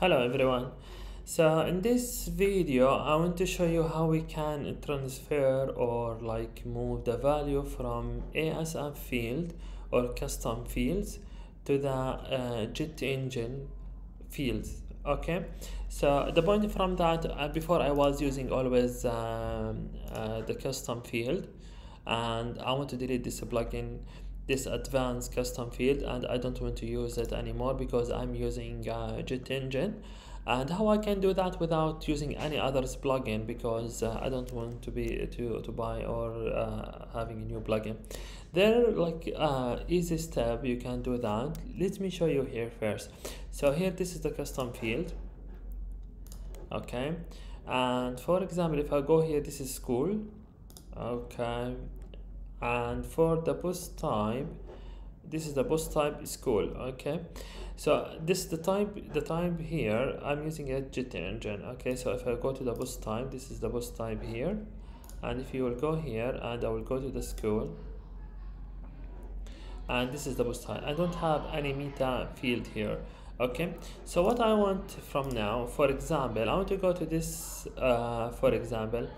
Hello everyone. So in this video I want to show you how we can transfer or like move the value from ACF field or custom fields to the uh, JetEngine fields okay so the point from that uh, before I was using always um, uh, the custom field and I want to delete this plugin this advanced custom field and I don't want to use it anymore because I'm using uh, JetEngine and how I can do that without using any others plugin because uh, I don't want to be to, to buy or uh, having a new plugin. There like uh, easy step you can do that. Let me show you here first. So here this is the custom field. Okay. And for example if I go here this is school. Okay and for the post type this is the post type school okay? So this the type the type here i'm using a JetEngine okay? So if i go to the post type this is the post type here. And if you will go here and i will go to the school. And this is the post type i don't have any meta field here okay so what i want from now for example i want to go to this uh, for example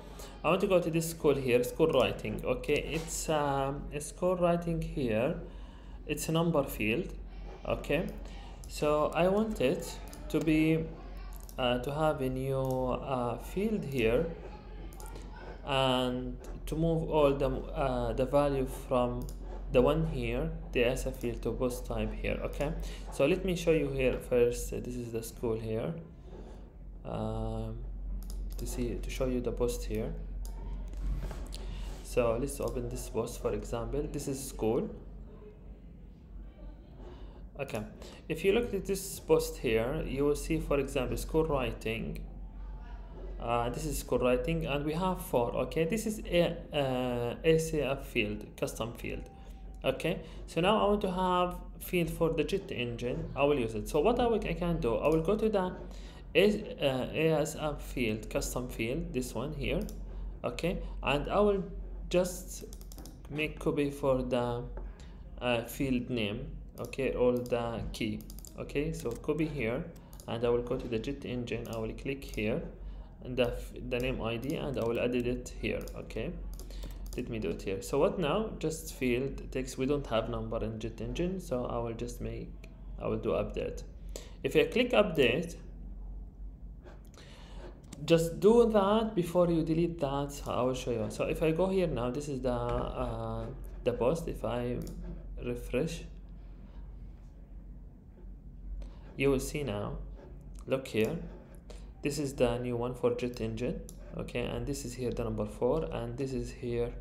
I want to go to this school here, school writing. Okay, it's um, a school writing here. It's a number field. Okay, so I want it to be uh, to have a new uh, field here and to move all the uh, the value from the one here the SF field to post type here okay? So let me show you here first this is the school here um, to see to show you the post here. So let's open this post for example. This is school. Okay. If you look at this post here you will see for example school writing. Uh, this is school writing and we have four okay? This is a uh, ACF field custom field okay so now I want to have field for the JetEngine. I will use it. So what I, will, I can do I will go to the ACF uh, field custom field this one here. Okay and I will just make copy for the uh, field name. Okay all the key. Okay so copy here and I will go to the JetEngine. I will click here and the, the name ID and I will edit it here. Okay let me do it here. So what now? Just field text. We don't have number in JetEngine so I will just make I will do update. If I click update just do that before you delete that so i will show you. So if i go here now this is the uh, the post. If i refresh you will see now. Look here. This is the new one for jet engine okay and this is here the number four and this is here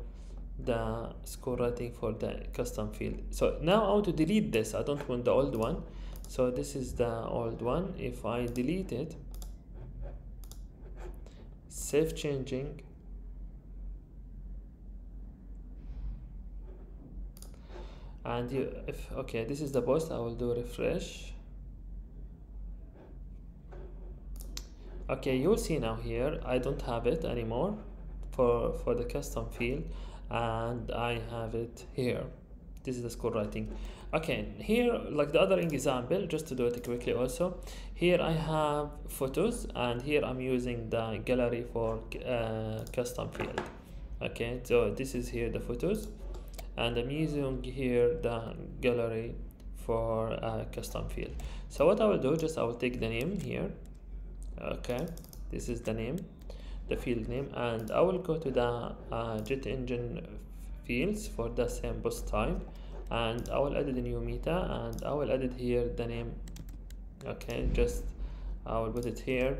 the score rating for the custom field. So now i want to delete this? I don't want the old one. So this is the old one. If i delete it save changing. And you if okay this is the post. I will do refresh okay you'll see now here i don't have it anymore for for the custom field and i have it here. This is the score writing. Okay here like the other example just to do it quickly also here i have photos and here i'm using the gallery for uh, custom field. Okay so this is here the photos and i'm using here the gallery for uh, custom field. So what i will do just i will take the name here okay this is the name the field name and i will go to the uh, JetEngine fields for the same post type and I will add a new meta and I will edit here the name. Okay just I will put it here.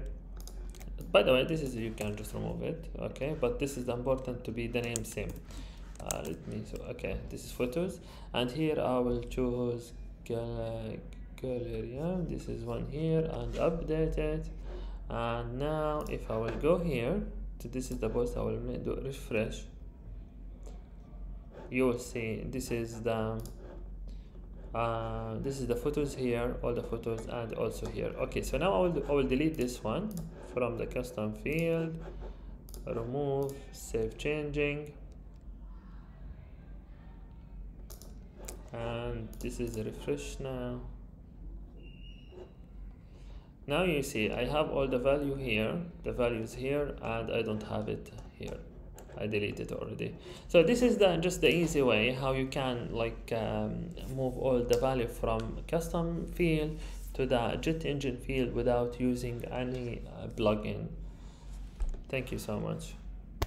By the way this is you can just remove it okay but this is important to be the name same. Uh, let me so okay this is photos and here I will choose gallery this is one here and update it and now if I will go here so this is the post I will do refresh. You will see this is the uh, this is the photos here all the photos and also here. Okay so now I will, I will delete this one from the custom field. Remove save changing. And this is refresh now now you see I have all the value here. The values here and I don't have it here. I deleted already. So this is the just the easy way how you can like um, move all the value from custom field to the JetEngine field without using any uh, plugin. Thank you so much